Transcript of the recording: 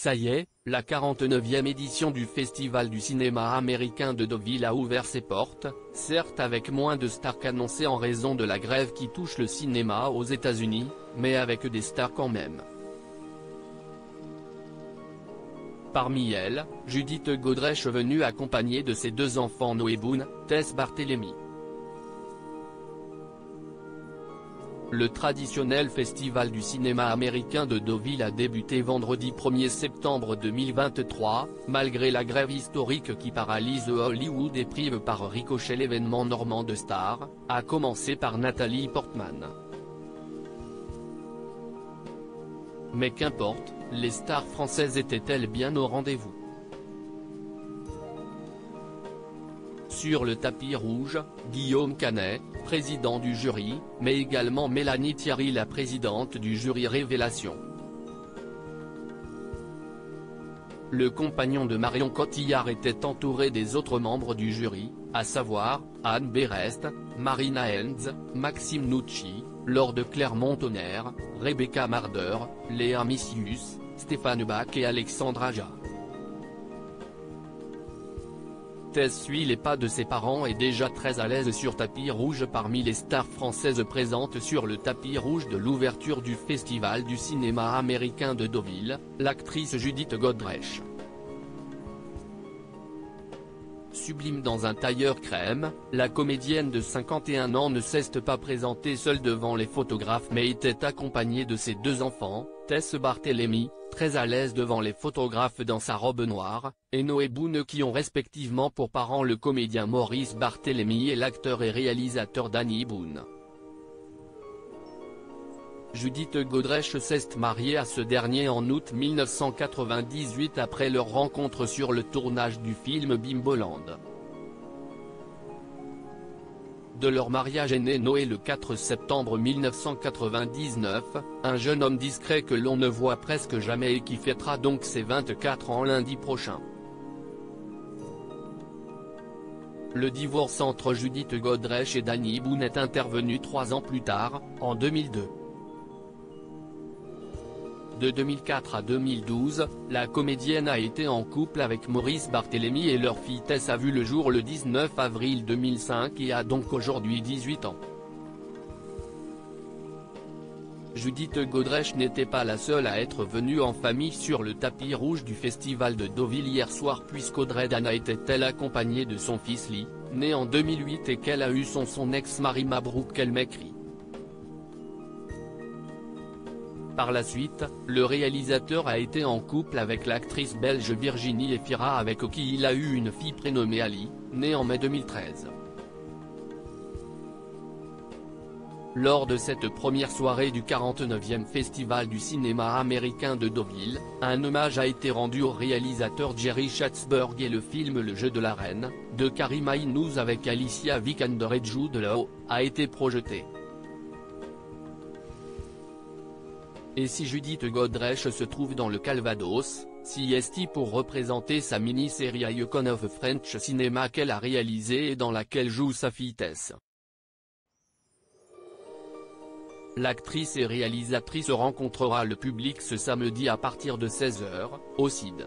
Ça y est, la 49e édition du Festival du cinéma américain de Deauville a ouvert ses portes, certes avec moins de stars qu'annoncé en raison de la grève qui touche le cinéma aux États-Unis, mais avec des stars quand même. Parmi elles, Judith Godrèche venue accompagnée de ses deux enfants Noé Boone, Tess Barthélemy. Le traditionnel festival du cinéma américain de Deauville a débuté vendredi 1er septembre 2023, malgré la grève historique qui paralyse Hollywood et prive par ricochet l'événement normand de stars, à commencer par Nathalie Portman. Mais qu'importe, les stars françaises étaient-elles bien au rendez-vous? Sur le tapis rouge, Guillaume Canet, président du jury, mais également Mélanie Thierry la présidente du jury Révélation. Le compagnon de Marion Cotillard était entouré des autres membres du jury, à savoir, Anne Berest, Marina Hens, Maxime Nucci, Laure de Clermont-Tonnerre, Rebecca Marder, Léa Missius, Stéphane Bach et Alexandra Aja. Suit les pas de ses parents et déjà très à l'aise sur tapis rouge parmi les stars françaises présentes sur le tapis rouge de l'ouverture du Festival du cinéma américain de Deauville, l'actrice Judith Godrèche. Sublime dans un tailleur crème, la comédienne de 51 ans ne s'est pas présentée seule devant les photographes mais était accompagnée de ses deux enfants, Tess Barthélemy, très à l'aise devant les photographes dans sa robe noire, et Noé Boone qui ont respectivement pour parents le comédien Maurice Barthélemy et l'acteur et réalisateur Danny Boone. Judith Godrèche s'est mariée à ce dernier en août 1998 après leur rencontre sur le tournage du film Bimboland. De leur mariage est né Noé le 4 septembre 1999, un jeune homme discret que l'on ne voit presque jamais et qui fêtera donc ses 24 ans lundi prochain. Le divorce entre Judith Godrèche et Danny Boone est intervenu trois ans plus tard, en 2002. De 2004 à 2012, la comédienne a été en couple avec Maurice Barthélémy et leur fille Tess a vu le jour le 19 avril 2005 et a donc aujourd'hui 18 ans. Judith Godrèche n'était pas la seule à être venue en famille sur le tapis rouge du festival de Deauville hier soir puisqu'Audrey Dana était-elle accompagnée de son fils Lee, né en 2008 et qu'elle a eu son ex-mari Mabrouk El Mekri. Par la suite, le réalisateur a été en couple avec l'actrice belge Virginie Efira avec qui il a eu une fille prénommée Ali, née en mai 2013. Lors de cette première soirée du 49e Festival du cinéma américain de Deauville, un hommage a été rendu au réalisateur Jerry Schatzberg et le film Le jeu de la reine, de Karima Inouz avec Alicia Vikander et Jude Law, a été projeté. Et si Judith Godrèche se trouve dans le Calvados, si est pour représenter sa mini-série Icon of French Cinema qu'elle a réalisée et dans laquelle joue sa fille Tess. L'actrice et réalisatrice rencontrera le public ce samedi à partir de 16h, au CID.